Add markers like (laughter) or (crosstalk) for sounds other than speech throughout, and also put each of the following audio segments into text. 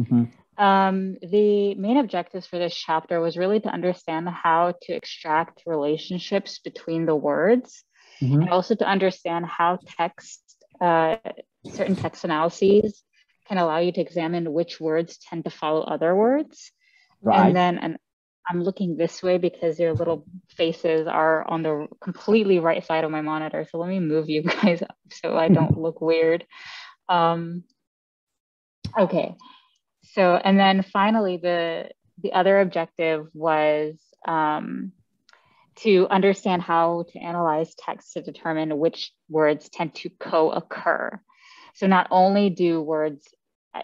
Mm-hmm. Um, the main objectives for this chapter was really to understand how to extract relationships between the words Mm-hmm. and also to understand how text, uh, certain text analyses can allow you to examine which words tend to follow other words. Right. And then, and I'm looking this way because your little faces are on the completely right side of my monitor. So let me move you (laughs) guys up so I don't (laughs) look weird. Um, okay. So, and then finally, the the other objective was um, to understand how to analyze text to determine which words tend to co-occur. So not only do words,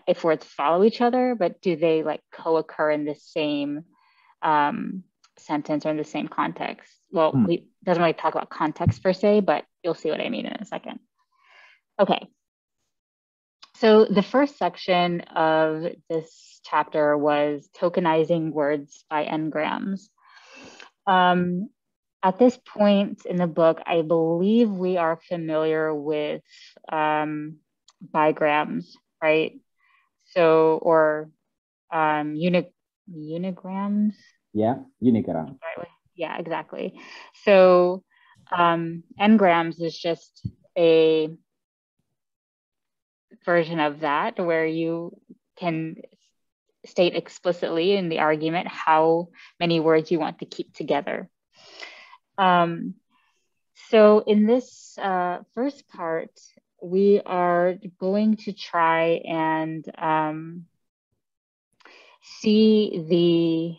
if words follow each other, but do they like co-occur in the same um, sentence or in the same context? Well, Hmm. we doesn't really talk about context per se, but you'll see what I mean in a second. Okay. So the first section of this chapter was tokenizing words by n-grams. Um, at this point in the book, I believe we are familiar with um, bigrams, right? So, or um, uni- unigrams, Yeah, unigram. right? Yeah, exactly. So, um, n-grams is just a version of that where you can state explicitly in the argument how many words you want to keep together. Um, so in this uh, first part, we are going to try and um, see the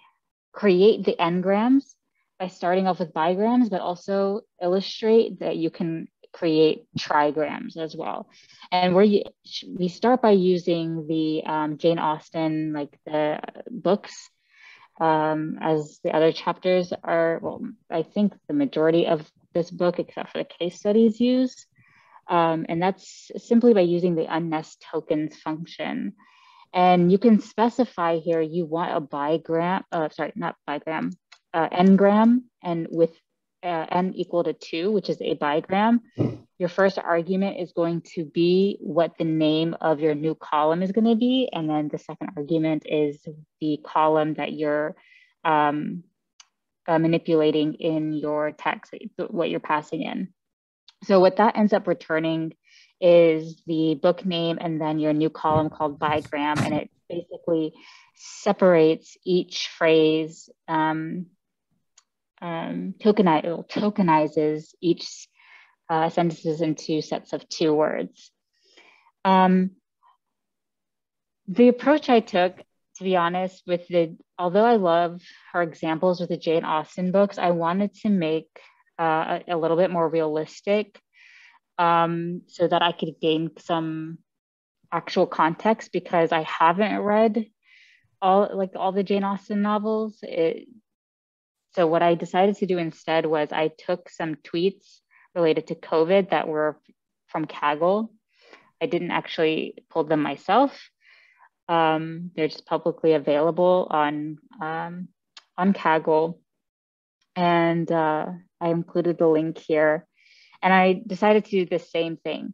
create the n-grams by starting off with bigrams, but also illustrate that you can create trigrams as well. And we we start by using the um, Jane Austen like the books um, as the other chapters are. Well, I think the majority of this book, except for the case studies, use. Um, and that's simply by using the unnest tokens function. And you can specify here you want a bigram, uh, sorry, not bigram, uh, n-gram, and with uh, n equal to two, which is a bigram, your first argument is going to be what the name of your new column is going to be. And then the second argument is the column that you're um, uh, manipulating in your text, what you're passing in. So what that ends up returning is the book name and then your new column called bigram. And it basically separates each phrase um, um, tokenize, tokenizes each uh, sentences into sets of two words. Um, the approach I took, to be honest, with the, although I love her examples with the Jane Austen books, I wanted to make uh, a, a, little bit more realistic um, so that I could gain some actual context because I haven't read all like all the Jane Austen novels. It, so what I decided to do instead was I took some tweets related to COVID that were from Kaggle. I didn't actually pull them myself. Um, they're just publicly available on um, on Kaggle, and uh, I included the link here. And I decided to do the same thing.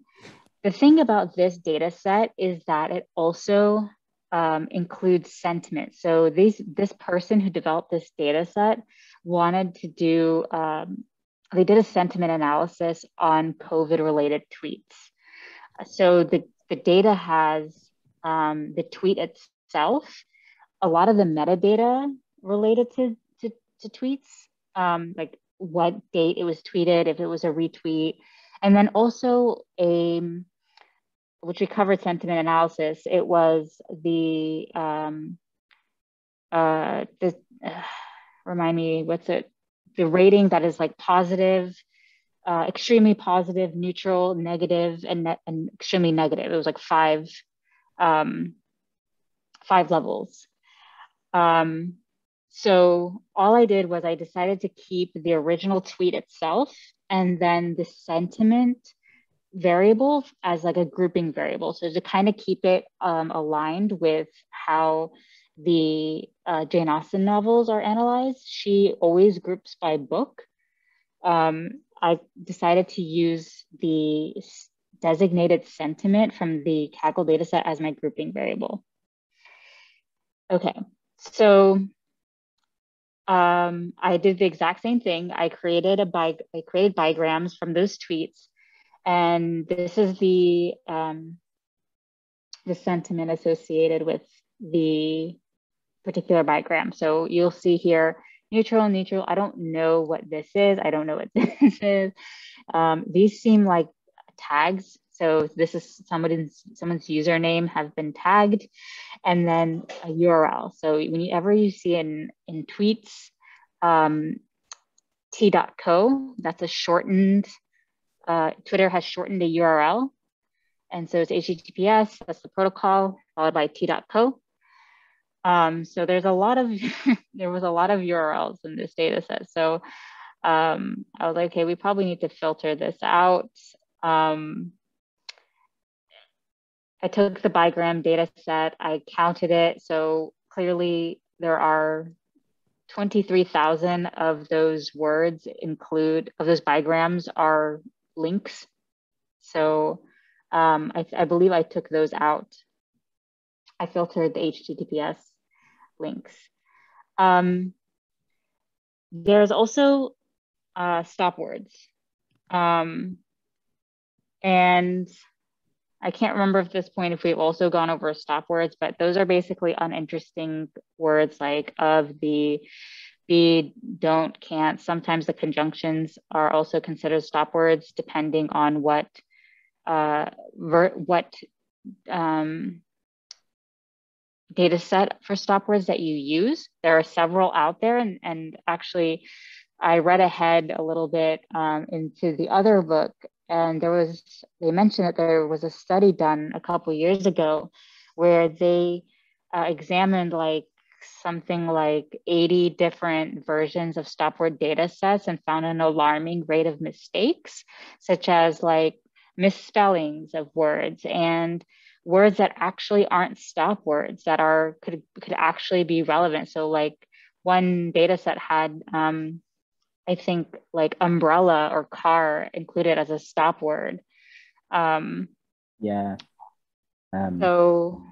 The thing about this data set is that it also um, includes sentiment. So these, this person who developed this data set wanted to do, um, they did a sentiment analysis on COVID related tweets. So the, the data has um, the tweet itself, a lot of the metadata related to, to, to tweets, um, like what date it was tweeted, if it was a retweet, and then also a, which we covered sentiment analysis, it was the, um, uh, the, uh, remind me, what's it? The rating that is like positive, uh, extremely positive, neutral, negative, and, ne and extremely negative. It was like five, um, five levels. Um, so all I did was I decided to keep the original tweet itself and then the sentiment variable as like a grouping variable. So to kind of keep it um, aligned with how the uh, Jane Austen novels are analyzed, she always groups by book. Um, I decided to use the designated sentiment from the Kaggle dataset as my grouping variable. Okay, so um, I did the exact same thing. I created a bi I created bigrams from those tweets, and this is the um, the sentiment associated with the particular bigram. So you'll see here neutral, neutral. I don't know what this is. I don't know what (laughs) this is. Um, these seem like tags. So this is somebody's someone's username have been tagged, and then a URL. So whenever you see in in tweets, um, t.co, that's a shortened. Uh, Twitter has shortened a URL, and so it's HTTPS. That's the protocol followed by t.co. Um, so there's a lot of (laughs) there was a lot of URLs in this data set. So um, I was like, okay, we probably need to filter this out. Um, I took the bigram data set, I counted it. So clearly there are 23,000 of those words include, of those bigrams are links. So um, I, I believe I took those out. I filtered the HTTPS links. Um, there's also uh, stop words. Um, and I can't remember at this point if we've also gone over stop words, but those are basically uninteresting words like of, the, be, don't, can't. Sometimes the conjunctions are also considered stop words depending on what uh, what um, data set for stop words that you use. There are several out there, and, and actually, I read ahead a little bit um, into the other book, and there was they mentioned that there was a study done a couple years ago where they uh, examined like something like 80 different versions of stop word data sets and found an alarming rate of mistakes, such as like misspellings of words and words that actually aren't stop words that are could could actually be relevant. So like one data set had um, I think like umbrella or car included as a stop word. Um, yeah. Um, so.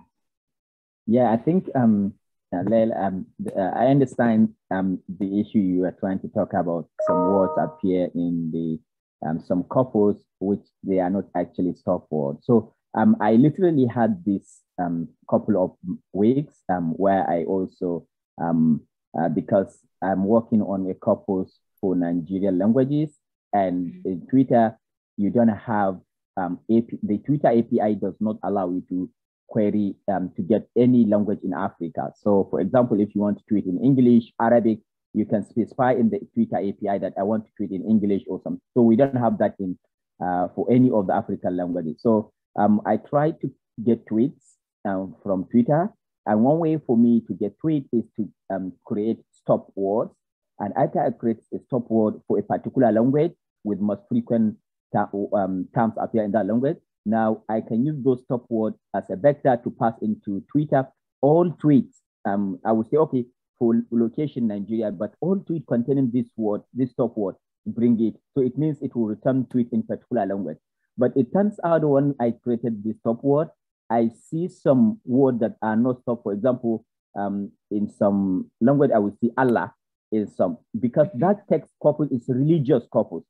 Yeah, I think um, uh, Lel, um, uh, I understand um, the issue you are trying to talk about. Some words appear in the um, some couples which they are not actually stop words. So um, I literally had this um, couple of weeks um, where I also, um, uh, because I'm working on a couples for Nigerian languages and mm-hmm. in Twitter, you don't have, um, AP, the Twitter API does not allow you to query um, to get any language in Africa. So for example, if you want to tweet in English, Arabic, you can specify in the Twitter API that I want to tweet in English or something. So we don't have that in uh, for any of the African languages. So um, I try to get tweets um, from Twitter. And one way for me to get tweet is to um, create stop words. And after I create a stop word for a particular language with most frequent um, terms appear in that language, now I can use those stop words as a vector to pass into Twitter. All tweets, um, I would say, okay, for location Nigeria, but all tweet containing this word, this stop word, bring it. So it means it will return tweet in particular language. But it turns out when I created this stop word, I see some words that are not stop. For example, um, in some language, I would see Allah in some, because that text corpus is religious corpus.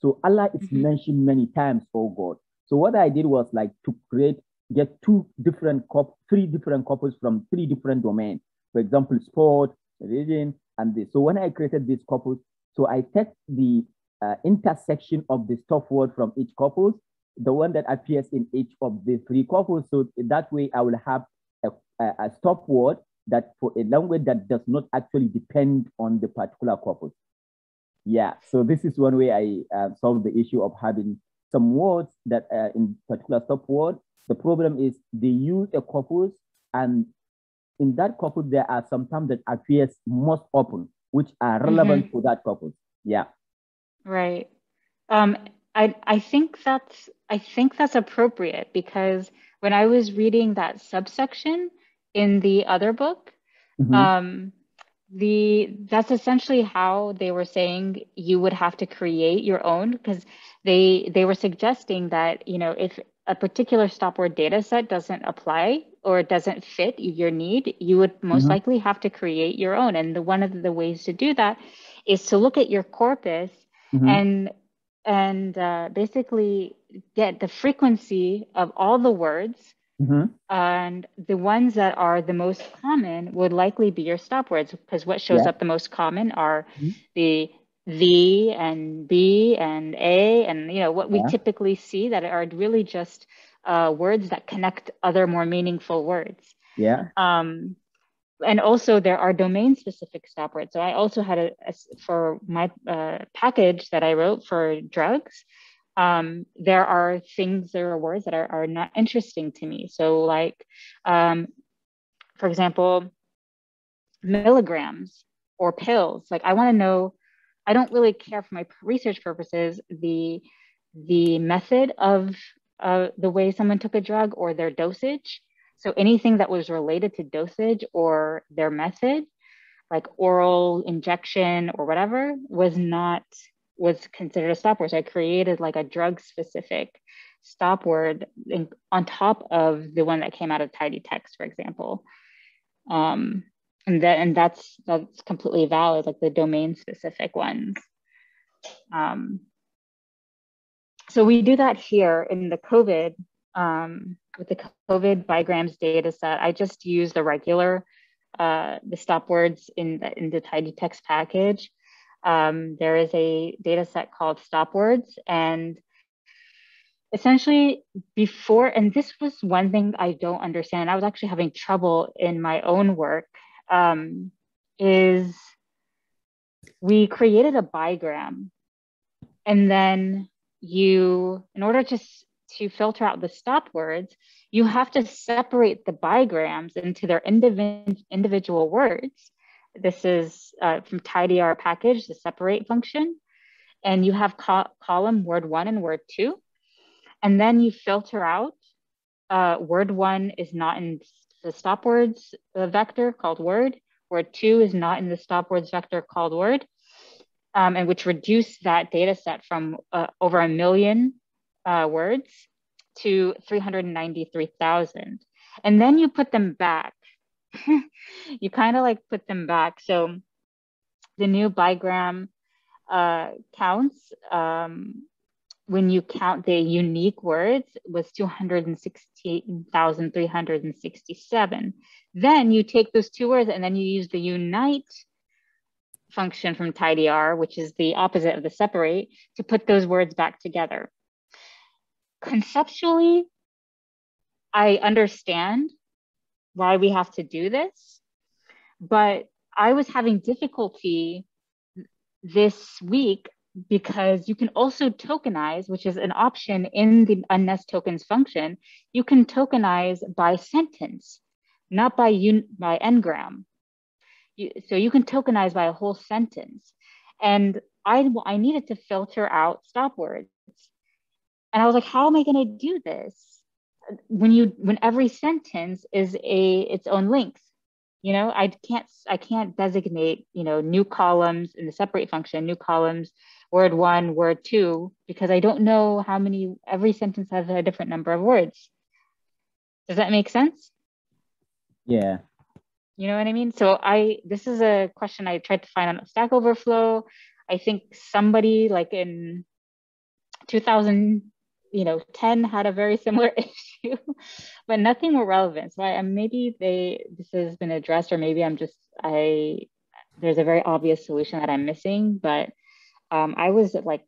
So Allah is mm-hmm. mentioned many times, oh God. So what I did was like to create, get two different corp, three different corpus from three different domains. For example, sport, religion, and this. So when I created this corpus, so I take the uh, intersection of the stop word from each corpus the one that appears in each of the three couples. So that way I will have a, a, stop word that for a language that does not actually depend on the particular corpus. Yeah, so this is one way I uh, solve the issue of having some words that are in particular stop word. The problem is they use a corpus and in that corpus, there are some terms that appears most often, which are relevant mm -hmm. for that corpus. Yeah. Right. Um, I, I think that's I think that's appropriate because when I was reading that subsection in the other book, mm-hmm. um, the that's essentially how they were saying you would have to create your own because they they were suggesting that you know if a particular stop word data set doesn't apply or doesn't fit your need, you would most mm-hmm. likely have to create your own. And the, one of the ways to do that is to look at your corpus mm-hmm. and and uh, basically get the frequency of all the words mm-hmm. and the ones that are the most common would likely be your stop words because what shows yeah. up the most common are mm-hmm. the the and b and a and you know what we yeah. typically see that are really just uh, words that connect other more meaningful words yeah um, and also there are domain specific stop words. So I also had a, a for my uh, package that I wrote for drugs. Um, there are things, there are words that are, are not interesting to me. So like, um, for example, milligrams or pills. Like I want to know, I don't really care for my research purposes, the, the method of uh, the way someone took a drug or their dosage. So anything that was related to dosage or their method, like oral injection or whatever, was not was considered a stop word. So I created like a drug specific stop word in, on top of the one that came out of Tidy Text, for example. Um, and that and that's that's completely valid, like the domain specific ones. Um, so we do that here in the COVID um, with the COVID bigrams data set, I just use the regular, uh, the stop words in the, in the tidy text package. Um, there is a data set called stop words and essentially before, and this was one thing I don't understand, I was actually having trouble in my own work, um, is we created a bigram and then you, in order to to filter out the stop words, you have to separate the bigrams into their indiv individual words. This is uh, from tidyr package, the separate function. And you have co column word one and word two. And then you filter out uh, word one is not in the stop words uh, vector called word. Word two is not in the stop words vector called word. Um, and which reduce that data set from uh, over a million uh, words to 393,000. And then you put them back. (laughs) you kind of like put them back. So the new bigram uh, counts, um, when you count the unique words, was 216,367. Then you take those two words and then you use the unite function from tidyr, which is the opposite of the separate, to put those words back together conceptually, I understand why we have to do this, but I was having difficulty this week because you can also tokenize, which is an option in the unnest tokens function. You can tokenize by sentence, not by un by n-gram. You, so you can tokenize by a whole sentence. And I, I needed to filter out stop words. And I was like, how am I going to do this? When you when every sentence is a its own length, you know, I can't I can't designate, you know, new columns in the separate function, new columns, word one, word two, because I don't know how many every sentence has a different number of words. Does that make sense? Yeah. You know what I mean? So I this is a question I tried to find on Stack Overflow. I think somebody like in 2000 you know 10 had a very similar (laughs) issue but nothing more relevant. So I, maybe they this has been addressed or maybe i'm just i there's a very obvious solution that i'm missing but um, i was like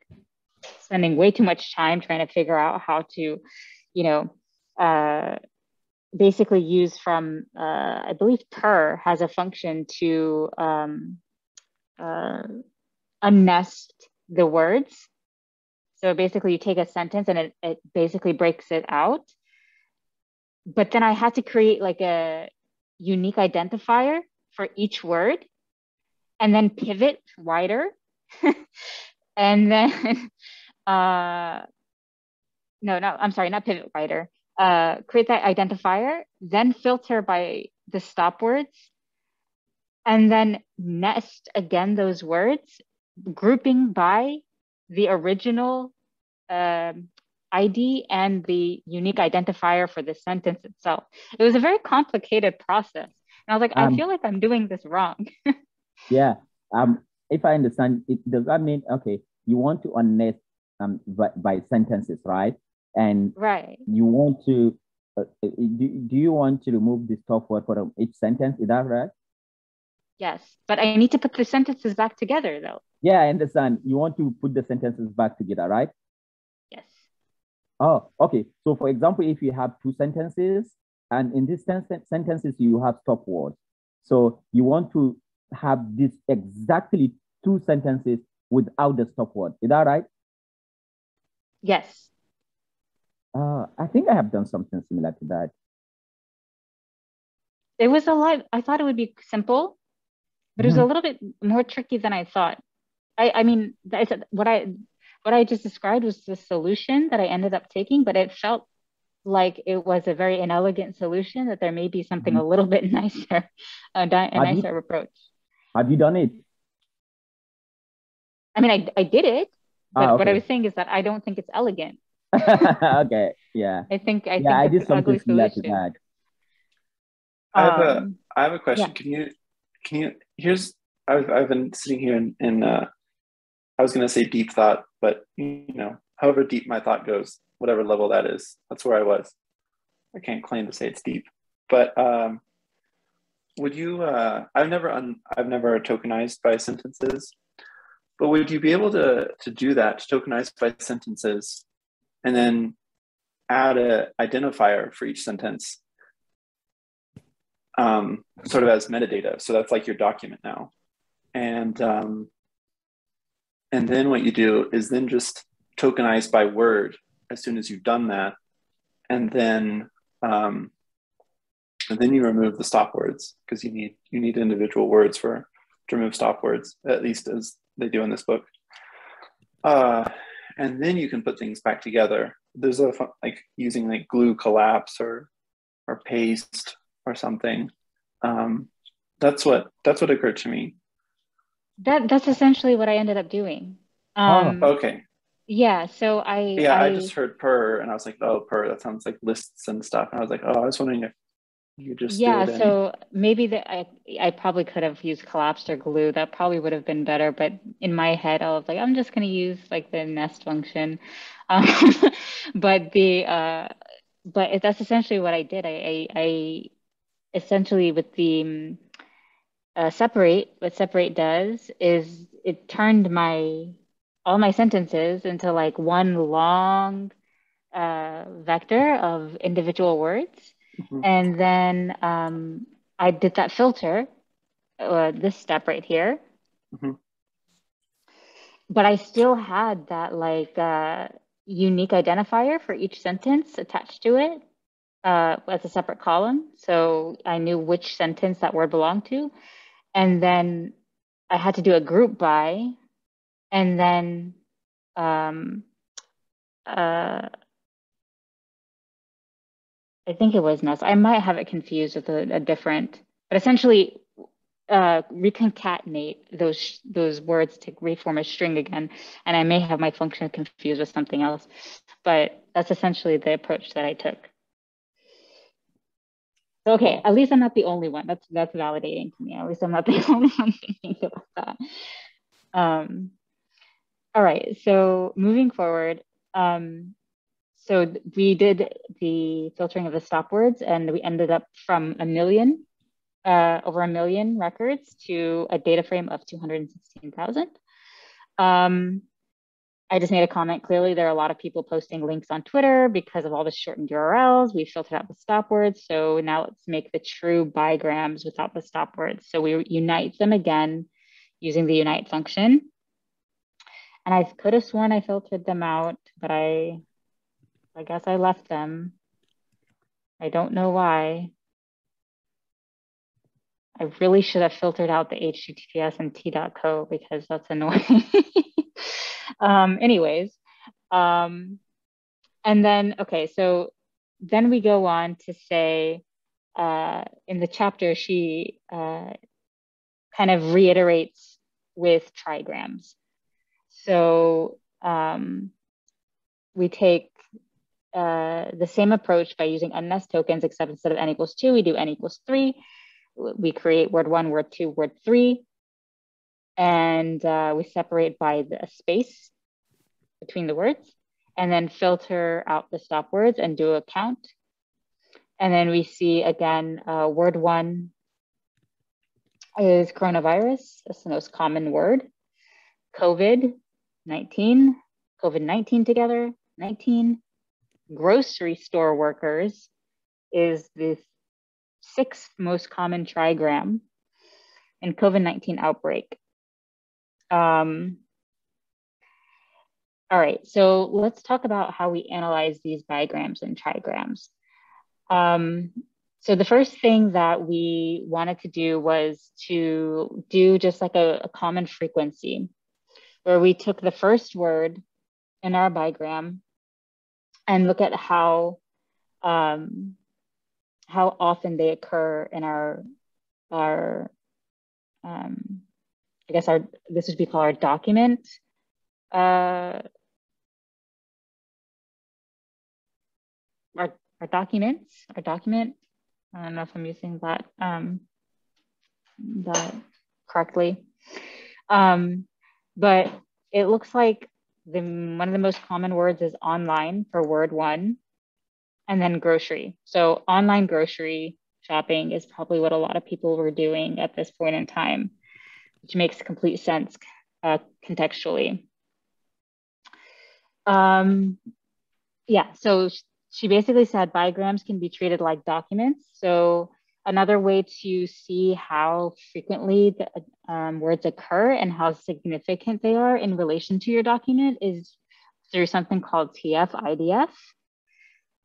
spending way too much time trying to figure out how to you know uh, basically use from uh, i believe purrr has a function to um, uh, unnest the words so basically you take a sentence and it, it basically breaks it out. But then I had to create like a unique identifier for each word and then pivot wider. (laughs) and then, (laughs) uh, no, no, I'm sorry, not pivot wider. Uh, create that identifier, then filter by the stop words, and then nest again those words, grouping by the original um, ID and the unique identifier for the sentence itself. It was a very complicated process. And I was like, um, I feel like I'm doing this wrong. (laughs) yeah. Um, if I understand, it does that mean okay, you want to unnest um by, by sentences, right? And right. you want to uh, uh, do, do you want to remove the stop word for each sentence? Is that right? Yes, but I need to put the sentences back together though. Yeah, I understand. You want to put the sentences back together, right? Oh, okay. So for example, if you have two sentences and in these sen sentences, you have stop words. So you want to have this exactly two sentences without the stop word. Is that right? Yes. Uh, I think I have done something similar to that. It was a lot. I thought it would be simple, but it was a little bit more tricky than I thought. I, I mean, I said what I what I just described was the solution that I ended up taking, but it felt like it was a very inelegant solution. That there may be something mm-hmm. a little (laughs) bit nicer, a, di- a nicer you, approach. Have you done it? I mean, I I did it, but ah, okay. what I was saying is that I don't think it's elegant. (laughs) okay. Yeah. I think I yeah, think I did something similar to that. I have a um, I have a question. Yeah. Can you can you here's I've I've been sitting here in, in uh I was gonna say deep thought, but you know, however deep my thought goes, whatever level that is, that's where I was. I can't claim to say it's deep. But um would you uh I've never un, I've never tokenized by sentences, but would you be able to to do that, to tokenize by sentences and then add a identifier for each sentence um, sort of as metadata. So that's like your document now. And um, and then what you do is then just tokenize by word as soon as you've done that. And then um, and then you remove the stop words because you need you need individual words for to remove stop words, at least as they do in this book. Uh, and then you can put things back together. There's a like using like glue collapse or or paste or something. Um, that's what that's what occurred to me. That that's essentially what I ended up doing. Oh, um, oh, okay. Yeah. So I yeah I, I, just heard purrr and I was like oh purrr that sounds like lists and stuff and I was like oh I was wondering if you just yeah so maybe that I I probably could have used collapsed or glue that probably would have been better but in my head I was like I'm just gonna use like the nest function, (laughs) um, but the uh, but that's essentially what I did. I I, I essentially with the um, uh, separate what separate does is it turned my all my sentences into like one long uh, vector of individual words Mm-hmm. And then um, I did that filter, uh, this step right here. Mm-hmm. But I still had that like uh, unique identifier for each sentence attached to it uh, as a separate column. So I knew which sentence that word belonged to. And then I had to do a group by, and then um, uh, I think it was Nest. I might have it confused with a, a different, but essentially uh, reconcatenate those those words to reform a string again. And I may have my function confused with something else, but that's essentially the approach that I took. Okay, at least I'm not the only one. That's that's validating to me. At least I'm not (laughs) the only one thinking about that. Um, all right, so moving forward, um, so we did the filtering of the stop words and we ended up from a million, uh, over a million records to a data frame of 216,000. Um, I just made a comment. Clearly, there are a lot of people posting links on Twitter because of all the shortened URLs. We filtered out the stop words. So now let's make the true bigrams without the stop words. So we unite them again using the unite function. And I could have sworn I filtered them out, but I I guess I left them. I don't know why. I really should have filtered out the HTTPS and T.co because that's annoying. (laughs) um, anyways, um, and then, okay, so then we go on to say uh, in the chapter, she uh, kind of reiterates with trigrams. So um, we take uh, the same approach by using unnest tokens, except instead of n equals two, we do n equals three. We create word one, word two, word three, and uh, we separate by the space between the words, and then filter out the stop words and do a count. And then we see again, uh, word one is coronavirus. That's the most common word. COVID-19, COVID-19 together, 19. Grocery store workers is the sixth most common trigram in COVID-19 outbreak. Um, all right, so let's talk about how we analyze these bigrams and trigrams. Um, so the first thing that we wanted to do was to do just like a, a common frequency where we took the first word in our bigram and look at how um, how often they occur in our our um, I guess our this would be called our document uh, our our documents our document. I don't know if I'm using that um, that correctly. Um, but it looks like the one of the most common words is online for word one and then grocery. So online grocery shopping is probably what a lot of people were doing at this point in time, which makes complete sense uh, contextually. Um, yeah, so she basically said bigrams can be treated like documents. So another way to see how frequently the um, words occur and how significant they are in relation to your document is through something called TF-IDF.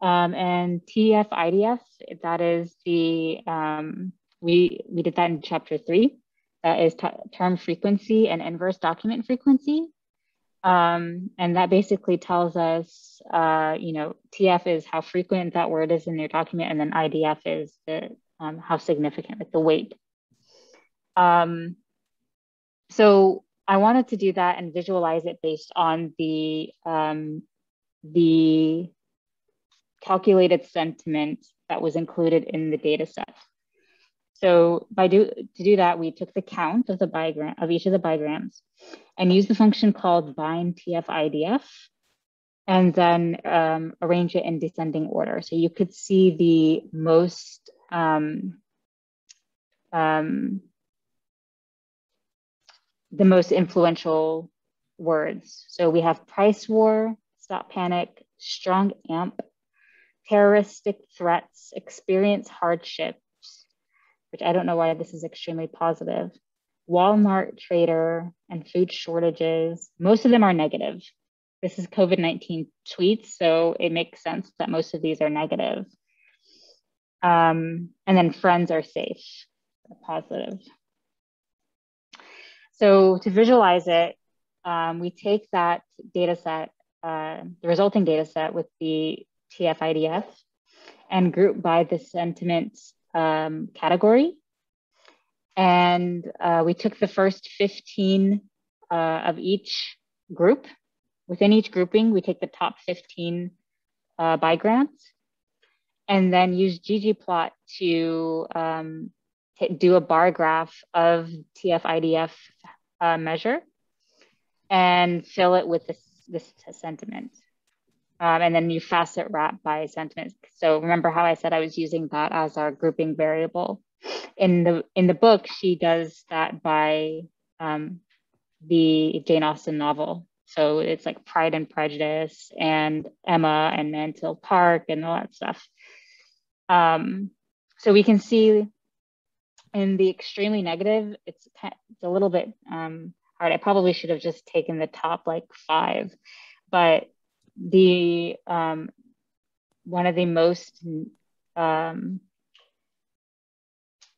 Um, and TF-IDF, that is the, um, we, we did that in chapter three, that is term frequency and inverse document frequency. Um, and that basically tells us, uh, you know, TF is how frequent that word is in your document, and then IDF is the um, how significant, like the weight. Um, so I wanted to do that and visualize it based on the, um, the calculated sentiment that was included in the data set. So by do, to do that, we took the count of the bigram of each of the bigrams and used the function called bind tf-idf and then um, arrange it in descending order. So you could see the most um, um, the most influential words. So we have price war, stop panic, strong amp, terroristic threats, experience hardships, which I don't know why this is extremely positive. Walmart trader and food shortages, most of them are negative. This is COVID 19 tweets, so it makes sense that most of these are negative. Um, and then friends are safe, positive. So to visualize it, um, we take that data set, uh, the resulting data set with the TF-IDF and group by the sentiment um, category. And uh, we took the first 15 uh, of each group. Within each grouping, we take the top 15 uh, grants, and then use ggplot to um, do a bar graph of TF-IDF uh, measure and fill it with this, this sentiment. Um, and then you facet wrap by sentiment. So remember how I said I was using that as our grouping variable. In the in the book, she does that by um, the Jane Austen novel. So it's like Pride and Prejudice and Emma and Mansfield Park and all that stuff. Um, so we can see in the extremely negative, it's, it's a little bit um, hard. I probably should have just taken the top like five, but the um, one of the most um,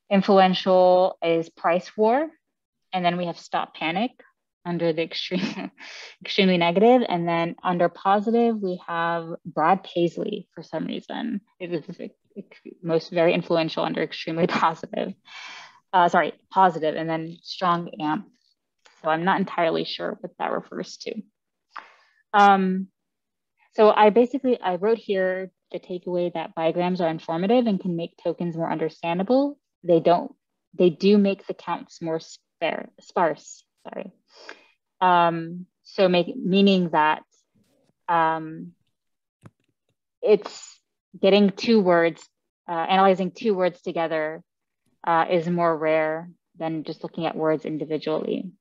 influential is price war, and then we have stop panic under the extreme (laughs) extremely negative and then under positive we have brad paisley for some reason it was most very influential under extremely (laughs) positive. Uh, sorry, positive, and then strong amp. So I'm not entirely sure what that refers to. Um, So I basically, I wrote here the takeaway that bigrams are informative and can make tokens more understandable. They don't, they do make the counts more spare, sparse, sorry. Um, so make, meaning that um, it's getting two words, uh, analyzing two words together uh, is more rare than just looking at words individually,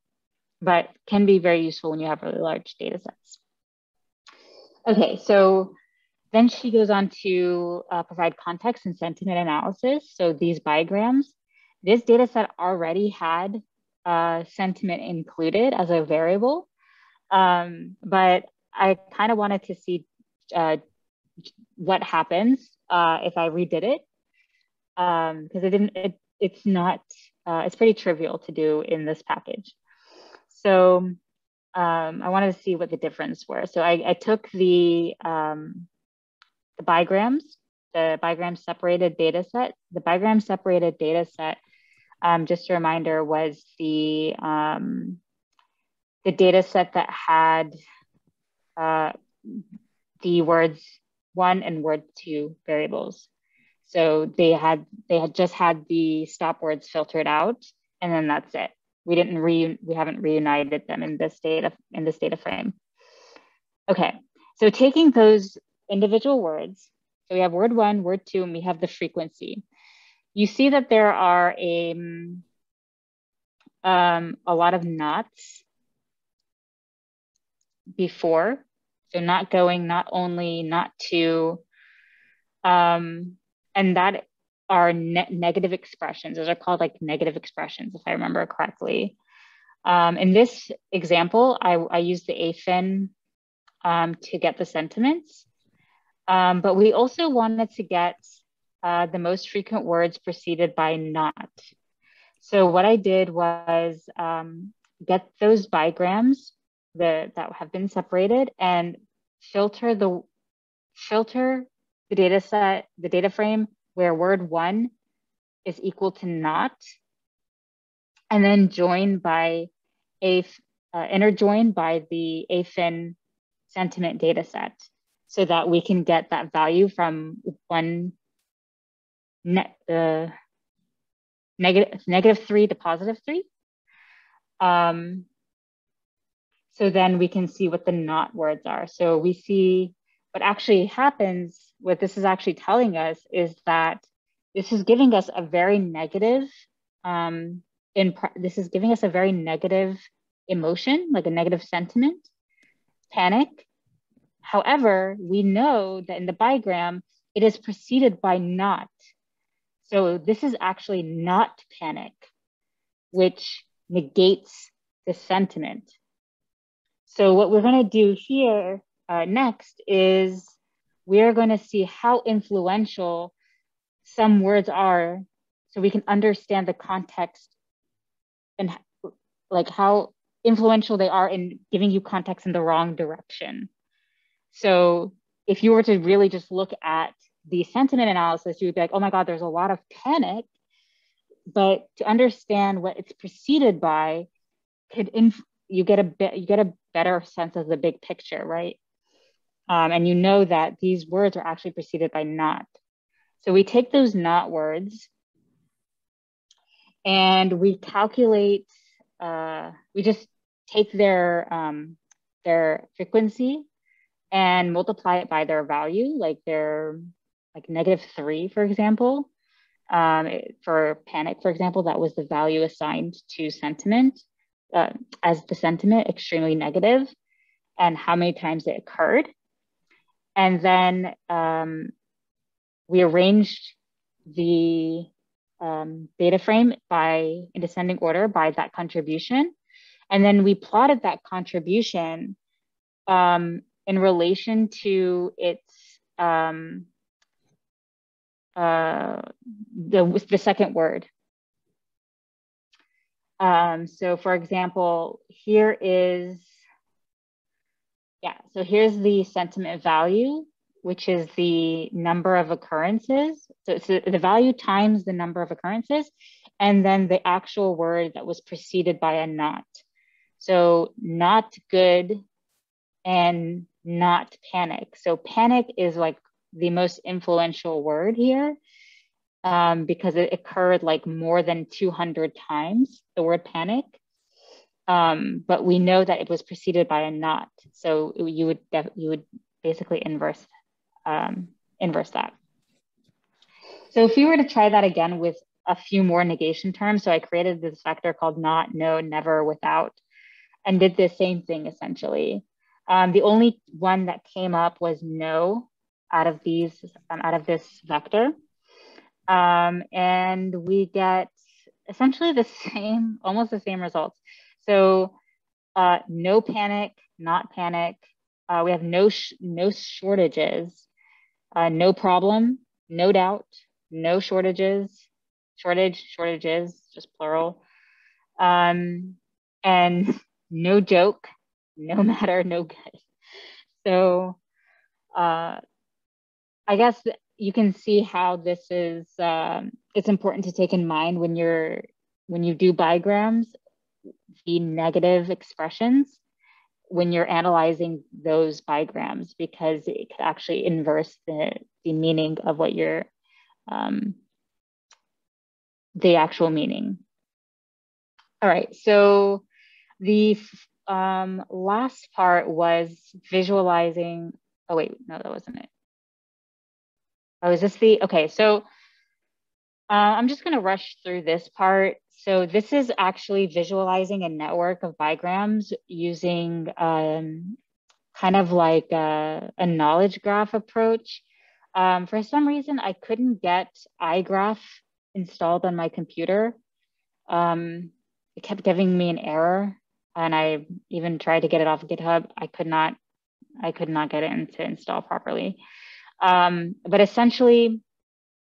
but can be very useful when you have really large data sets. Okay, so then she goes on to uh, provide context and sentiment analysis. So these bigrams, this data set already had uh, sentiment included as a variable, um, but I kind of wanted to see uh, what happens uh, if I redid it because um, it didn't. It, it's not. Uh, it's pretty trivial to do in this package. So um, I wanted to see what the difference were. So I, I took the um, the bigrams, the bigram separated data set. The bigram separated data set, um, just a reminder, was the um, the data set that had uh, the words one and word two variables. So they had they had just had the stop words filtered out, and then that's it. We didn't re we haven't reunited them in this data in this data frame. Okay, so taking those individual words, so we have word one, word two, and we have the frequency. You see that there are a um, a lot of knots before so not going, not only, not to, um, and that are ne negative expressions. Those are called like negative expressions, if I remember correctly. Um, in this example, I, I used the AFINN um, to get the sentiments, um, but we also wanted to get uh, the most frequent words preceded by not. So what I did was um, get those bigrams the, that have been separated and filter the filter the data set, the data frame where word one is equal to not, and then join by a uh, inner join by the AFINN sentiment data set so that we can get that value from one net, uh, negative, negative three to positive three. Um, so then we can see what the not words are. So we see what actually happens, what this is actually telling us is that this is giving us a very negative, um, in this is giving us a very negative emotion, like a negative sentiment, panic. However, we know that in the bigram, it is preceded by not. So this is actually not panic, which negates the sentiment. So what we're going to do here uh, next is we're going to see how influential some words are so we can understand the context and like how influential they are in giving you context in the wrong direction. So if you were to really just look at the sentiment analysis, you would be like, oh my God, there's a lot of panic. But to understand what it's preceded by could inf- you get a bit you get a better sense of the big picture, right? Um, and you know that these words are actually preceded by not. So we take those not words and we calculate, uh, we just take their, um, their frequency and multiply it by their value, like their like negative three, for example. Um, for panic, for example, that was the value assigned to sentiment uh, as the sentiment extremely negative and how many times it occurred. And then um, we arranged the um, data frame by in descending order by that contribution. And then we plotted that contribution um, in relation to its um, uh, the, the second word. Um, so for example, here is, yeah, so here's the sentiment value, which is the number of occurrences. So it's the value times the number of occurrences, and then the actual word that was preceded by a not. So not good and not panic. So panic is like the most influential word here um, because it occurred like more than 200 times, the word panic. Um, but we know that it was preceded by a not. So you would, you would basically inverse, um, inverse that. So if we were to try that again with a few more negation terms, so I created this vector called not, no, never, without, and did the same thing essentially. Um, the only one that came up was no out of these, um, out of this vector. Um, and we get essentially the (laughs) same, almost the same results. So uh, no panic, not panic. Uh, we have no, sh no shortages, uh, no problem, no doubt, no shortages, shortage, shortages, just plural. Um, and (laughs) no joke, no (laughs) matter, no good. So uh, I guess you can see how this is, um, it's important to take in mind when you're, when you do bigrams, the negative expressions when you're analyzing those bigrams because it could actually inverse the, the meaning of what you're, um, the actual meaning. All right, so the um, last part was visualizing. Oh, wait, no, that wasn't it. Oh, is this the, okay, so uh, I'm just gonna rush through this part. So this is actually visualizing a network of bigrams using um, kind of like a, a, knowledge graph approach. Um, for some reason, I couldn't get iGraph installed on my computer. Um, it kept giving me an error and I even tried to get it off of GitHub. I could not, I could not get it to install properly. Um, but essentially,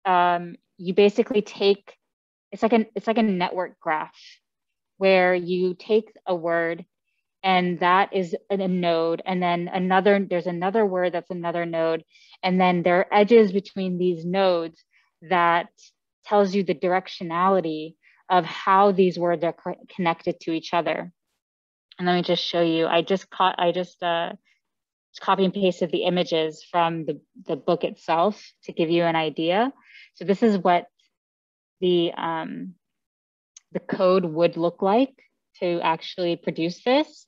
um, you basically take, it's like, an, it's like a network graph where you take a word and that is a node and then another, there's another word that's another node. And then there are edges between these nodes that tells you the directionality of how these words are connected to each other. And let me just show you, I just caught, I just uh, copy and pasted the images from the, the book itself to give you an idea. So this is what the, um, the code would look like to actually produce this.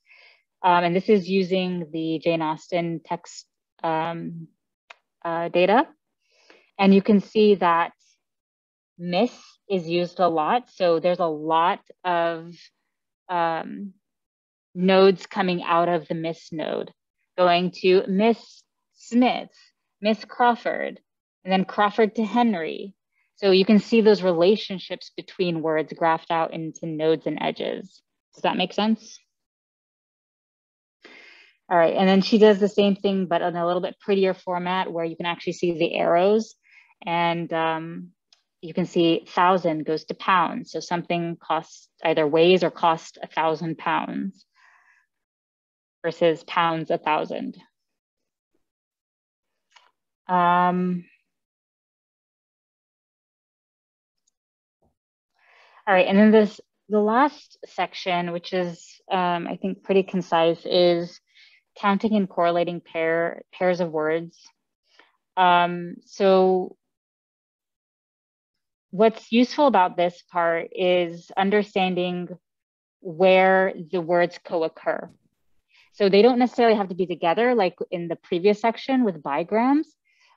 Um, and this is using the Jane Austen text um, uh, data. And you can see that miss is used a lot. So there's a lot of um, nodes coming out of the Miss node, going to Miss Smith, Miss Crawford, and then Crawford to Henry. So you can see those relationships between words graphed out into nodes and edges. Does that make sense? All right, and then she does the same thing, but in a little bit prettier format where you can actually see the arrows and um, you can see thousand goes to pounds. So something costs either weighs or costs a thousand pounds versus pounds a thousand. Um, all right, and then this the last section, which is um, I think pretty concise, is counting and correlating pair pairs of words. Um, so what's useful about this part is understanding where the words co-occur. So they don't necessarily have to be together like in the previous section with bigrams,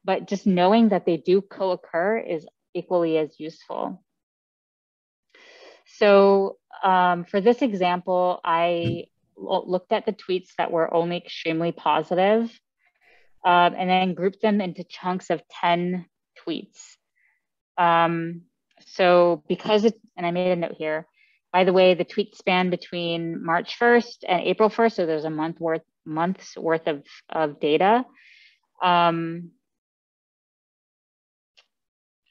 but just knowing that they do co-occur is equally as useful. So um, for this example, I looked at the tweets that were only extremely positive, um, and then grouped them into chunks of 10 tweets. Um, so because it, and I made a note here, by the way, the tweet span between March 1st and April 1st, so there's a month worth months worth of, of data. Um,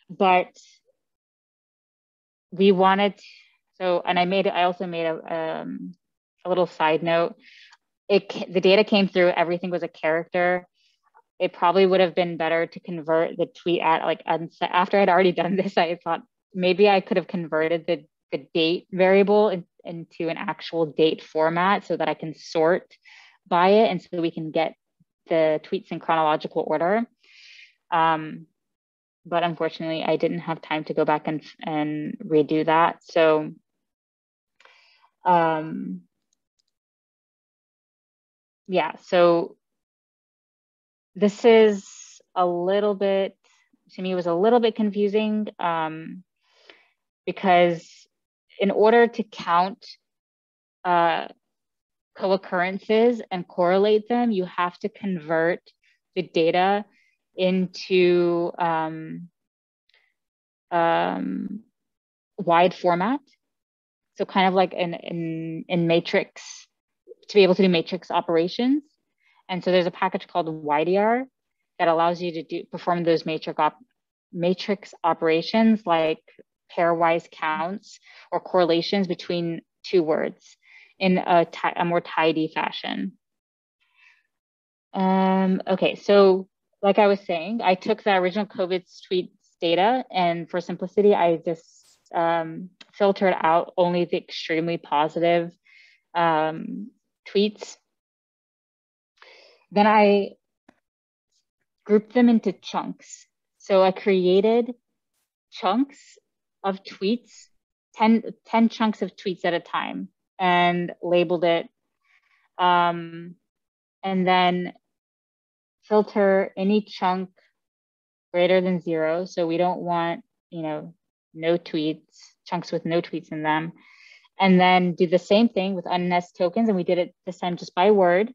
but we wanted, so, and I made, I also made a, um, a little side note. It, the data came through, everything was a character. It probably would have been better to convert the tweet at like, after I'd already (laughs) done this, I thought maybe I could have converted the the date variable in, into an actual date format so that I can sort by it, and so we can get the tweets in chronological order. Um, but unfortunately, I didn't have time to go back and and redo that. So, um, yeah. So this is a little bit to me was a little bit confusing um, because in order to count uh, co-occurrences and correlate them, you have to convert the data into um, um, wide format. So kind of like in, in, in matrix, to be able to do matrix operations. And so there's a package called widyr that allows you to do perform those matrix op, matrix operations like pairwise counts or correlations between two words in a, a more tidy fashion. Um, okay, so like I was saying, I took the original COVID tweets data and for simplicity, I just um, filtered out only the extremely positive um, tweets. Then I grouped them into chunks. So I created chunks of tweets, 10, 10 chunks of tweets at a time, and labeled it. Um, and then filter any chunk greater than zero. So we don't want, you know, no tweets, chunks with no tweets in them. And then do the same thing with unnest tokens. And we did it this time just by word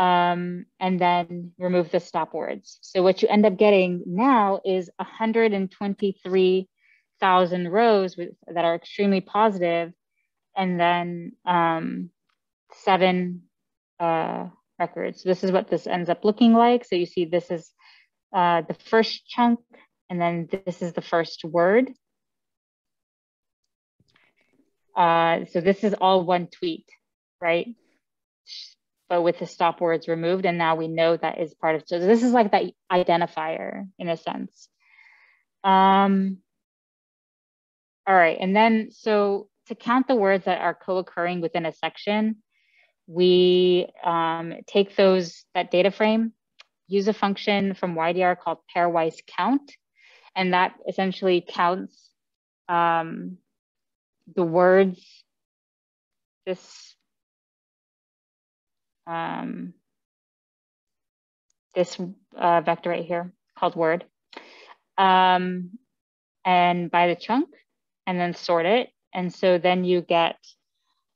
um, and then remove the stop words. So what you end up getting now is 123,000 rows with, that are extremely positive, and then um, seven uh, records. So this is what this ends up looking like. So you see this is uh, the first chunk, and then this is the first word. Uh, so this is all one tweet, right? but with the stop words removed. And now we know that is part of, so this is like that identifier in a sense. Um, all right, and then so to count the words that are co-occurring within a section, we um, take those, that data frame, use a function from widyr called pairwise count, and that essentially counts um, the words, this um, this uh, vector right here called word um, and by the chunk and then sort it. And so then you get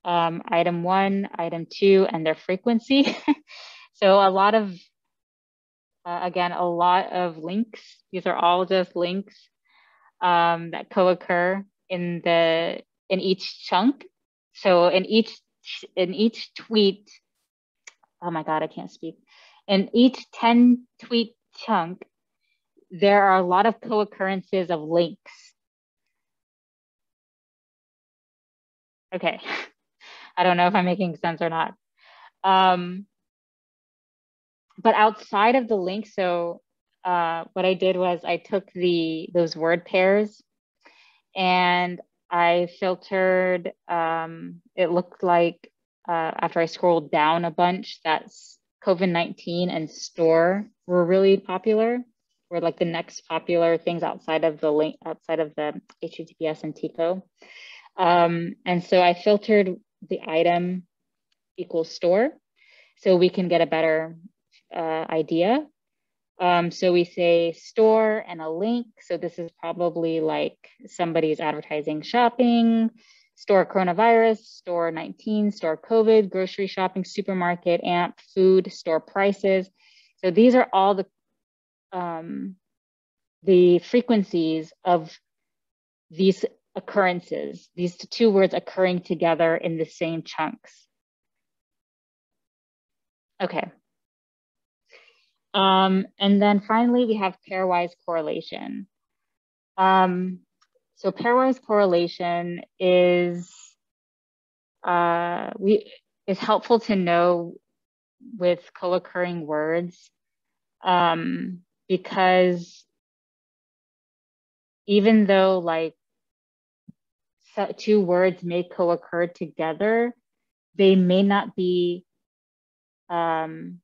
um, item one, item two, and their frequency. (laughs) so a lot of, uh, again, a lot of links. These are all just links um, that co-occur in the in each chunk. So in each in each tweet, oh my God, I can't speak. In each 10 tweet chunk, there are a lot of co-occurrences of links. Okay, (laughs) I don't know if I'm making sense or not. Um, but outside of the link, so uh, what I did was I took the those word pairs and I filtered, um, it looked like uh, after I scrolled down a bunch, that's COVID-19 and store were really popular. Were like the next popular things outside of the link, outside of the HTTPS and t.co. Um, and so I filtered the item equals store so we can get a better uh, idea. Um, so we say store and a link. So this is probably like somebody's advertising shopping, store coronavirus, store 19, store COVID, grocery shopping, supermarket, AMP, food, store prices. So these are all the, um, the frequencies of these occurrences, these two words occurring together in the same chunks. Okay. Um, and then finally, we have pairwise correlation. Um, so pairwise correlation is uh, we is helpful to know with co-occurring words um, because even though like two words may co-occur together, they may not be um,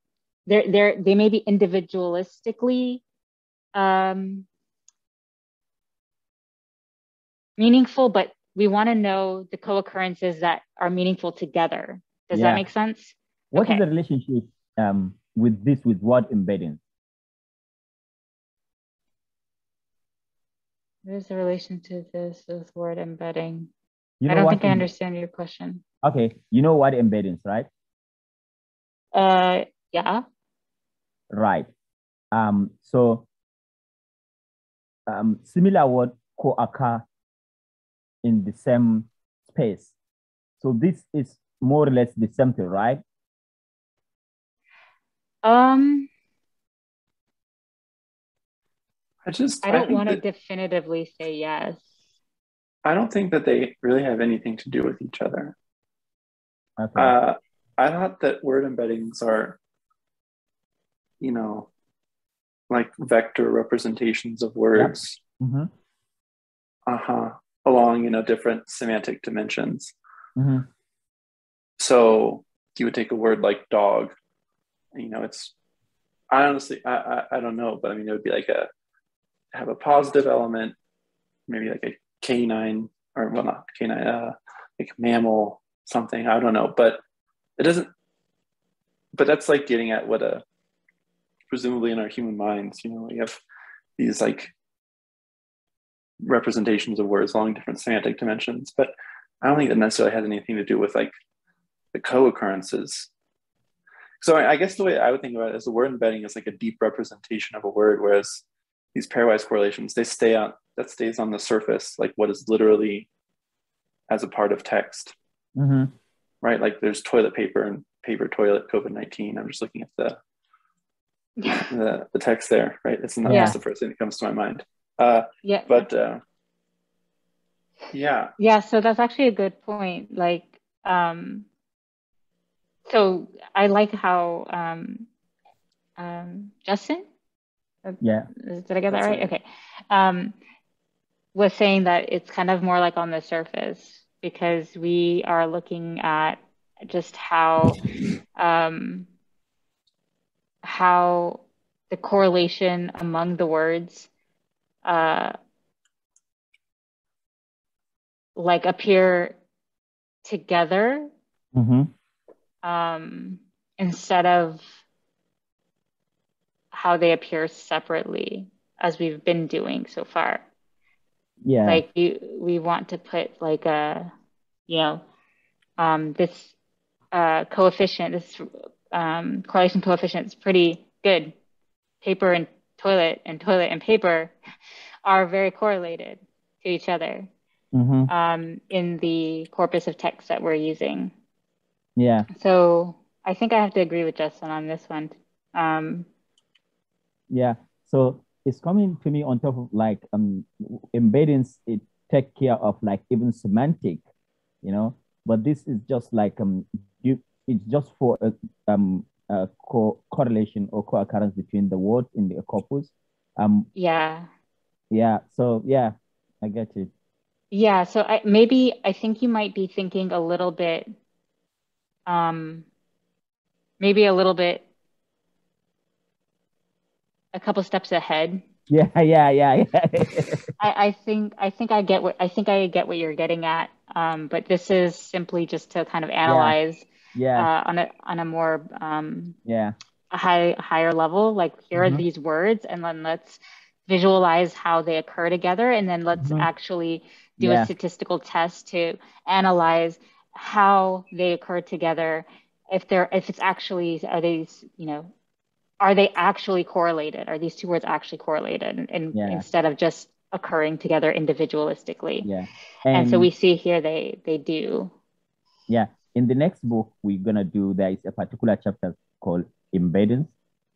they're, they're, they may be individualistically um, meaningful, but we want to know the co-occurrences that are meaningful together. Does yeah. that make sense? What okay. is the relationship um, with this with word embedding? There's a relation to this with word embedding. You know I don't think I understand your question. Okay, you know what embeddings, right? Uh, yeah. Right. Um, so um, similar word co-occur in the same space. So this is more or less the same thing, right? Um, I just I don't want to definitively say yes. I don't think that they really have anything to do with each other. Okay. Uh, I thought that word embeddings are, you know, like vector representations of words. Yep. Mm-hmm. Uh huh. Along, you know, different semantic dimensions. Mm-hmm. So you would take a word like dog, you know, it's, I honestly, I, I, I don't know, but I mean, it would be like a, have a positive element, maybe like a canine or well not canine uh, like mammal something i don't know but it doesn't but that's like getting at what a presumably in our human minds you know we have these like representations of words along different semantic dimensions but i don't think that necessarily has anything to do with like the co-occurrences so i guess the way i would think about it is the word embedding is like a deep representation of a word whereas these pairwise correlations they stay on that stays on the surface, like what is literally as a part of text. Mm-hmm. Right? Like there's toilet paper and paper toilet COVID 19. I'm just looking at the, the, the text there, right? It's not yeah. just the first thing that comes to my mind. Uh, yeah. But uh, yeah. Yeah. So that's actually a good point. Like, um, so I like how um, um, Justin, yeah, did I get that right? Okay. Um, was saying that it's kind of more like on the surface because we are looking at just how um, how the correlation among the words uh, like appear together mm-hmm. um, instead of how they appear separately as we've been doing so far yeah like you we want to put like a you know um, this uh, coefficient this um, correlation coefficient is pretty good. Paper and toilet and toilet and paper (laughs) are very correlated to each other mm-hmm. um, in the corpus of text that we're using. Yeah. So i think i have to agree with justin on this one. Um, yeah. So it's coming to me on top of like um embeddings it take care of like even semantic you know? But this is just like um it's just for a um a co- correlation or co-occurrence between the words in the corpus um yeah yeah so yeah i get it yeah so I, maybe i think you might be thinking a little bit um maybe a little bit a couple steps ahead. (laughs) Yeah, yeah, yeah, yeah. I, I think I think I get what I think I get what you're getting at. Um, but this is simply just to kind of analyze yeah, yeah. Uh, on a on a more um, yeah a high higher level. Like here mm-hmm. are these words, and then let's visualize how they occur together, and then let's mm-hmm. actually do yeah. a statistical test to analyze how they occur together. If they're if it's actually are these you know are they actually correlated? Are these two words actually correlated and yeah. instead of just occurring together individualistically? Yeah. And, and, so we see here they they do. Yeah. In the next book we're gonna do there is a particular chapter called embeddings.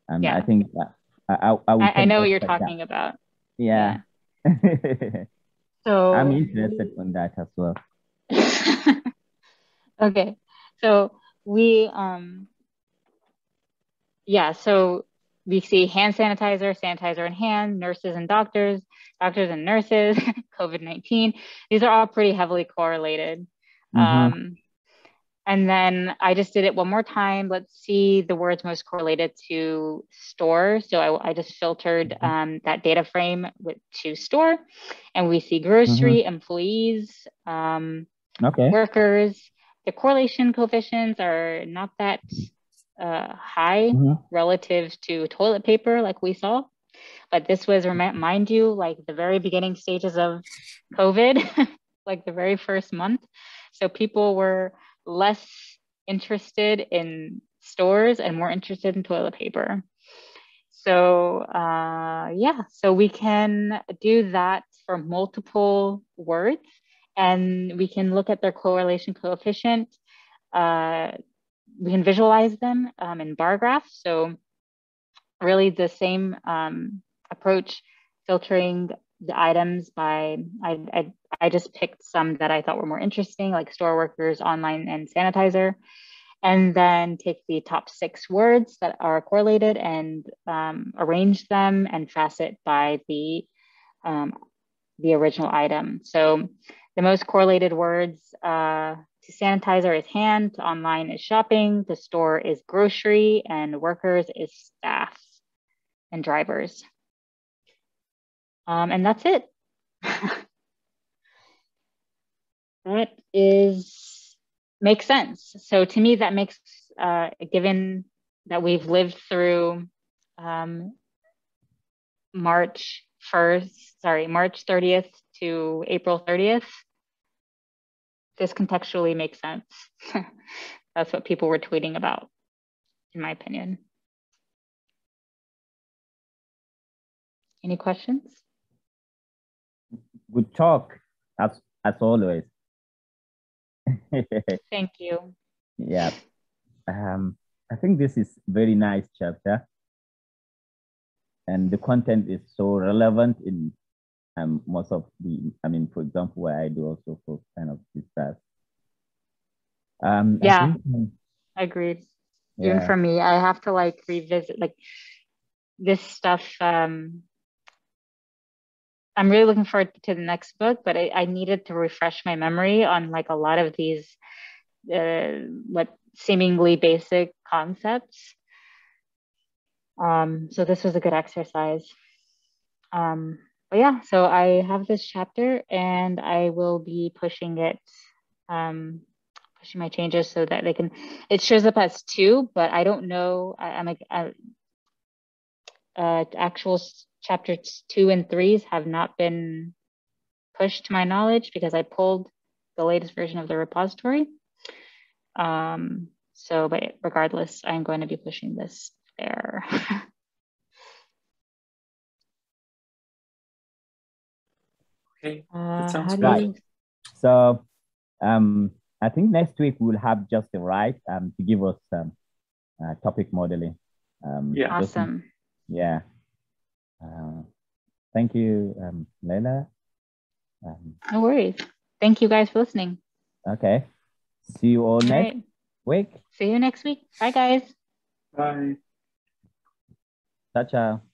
And yeah. I think uh, I I, I, I know what you're talking that. about. Yeah. yeah. (laughs) so I'm interested in that as well. (laughs) okay. So we um yeah, so we see hand sanitizer, sanitizer in hand, nurses and doctors, doctors and nurses, (laughs) COVID 19. These are all pretty heavily correlated. Mm-hmm. Um, and then I just did it one more time. Let's see the words most correlated to store. So I, I just filtered mm-hmm. um, that data frame with to store, and we see grocery, mm-hmm. employees, um, okay. workers. The correlation coefficients are not that uh, high mm-hmm. relative to toilet paper, like we saw. But this was, mind you, like the very beginning stages of COVID, (laughs) like the very first month. So people were less interested in stores and more interested in toilet paper. So uh, yeah, so we can do that for multiple words and we can look at their correlation coefficient. Uh, we can visualize them um, in bar graphs. So really the same um, approach, filtering the items by, I, I, I just picked some that I thought were more interesting, like store workers, online, and sanitizer. And then take the top six words that are correlated and um, arrange them and facet by the, um, the original item. So the most correlated words uh, to sanitizer is hand, to online is shopping, to store is grocery, and workers is staff and drivers. Um, and that's it. (laughs) that is makes sense. So to me, that makes uh, given that we've lived through um, March 1st, sorry, March 30th to April 30th, this contextually makes sense. (laughs) That's what people were tweeting about, in my opinion. Any questions? Good talk, as, as always. (laughs) Thank you. Yeah. Um, I think this is very nice chapter. And the content is so relevant in um, most of the, I mean, for example, where I do also for kind of this stuff. Um, yeah, I think, um, agreed. Yeah. Even for me, I have to like revisit like this stuff. Um, I'm really looking forward to the next book, but I, I needed to refresh my memory on like a lot of these uh, what seemingly basic concepts. Um, so this was a good exercise. Um, but yeah, so I have this chapter and I will be pushing it, um, pushing my changes so that they can, it shows up as two, but I don't know, I, am like, I, uh, actual chapters two and threes have not been pushed to my knowledge because I pulled the latest version of the repository. Um, so, but regardless, I'm going to be pushing this there. (laughs) okay, that uh, sounds right. So, um, I think next week we'll have just the right um, to give us some uh, topic modeling. Um, yeah, awesome. Yeah. Uh, thank you, um, Layla. Um, no worries. Thank you guys for listening. Okay. See you all, all next right. week. See you next week. Bye, guys. Bye. Ciao, ciao.